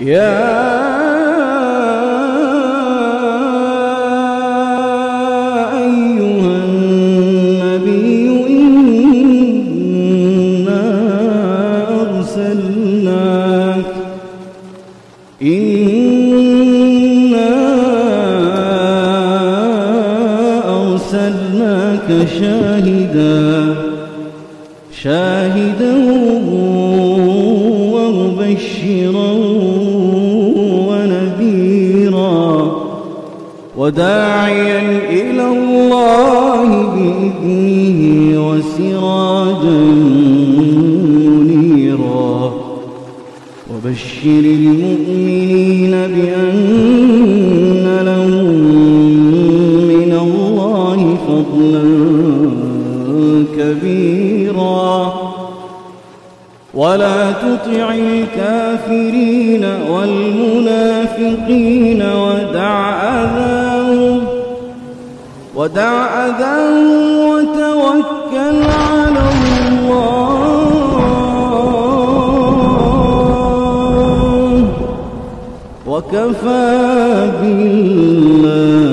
يا أيها النبي إنا أرسلناك إنا أرسلناك شاهدا شاهدا ومبشرا وداعيا إلى الله بإذنه وسراجا منيرا وبشر المؤمنين بأن لهم من الله فضلا كبيرا ولا تطع الكافرين والمنافقين ودع أذان ودع أذى وتوكل على الله. وكفى بالله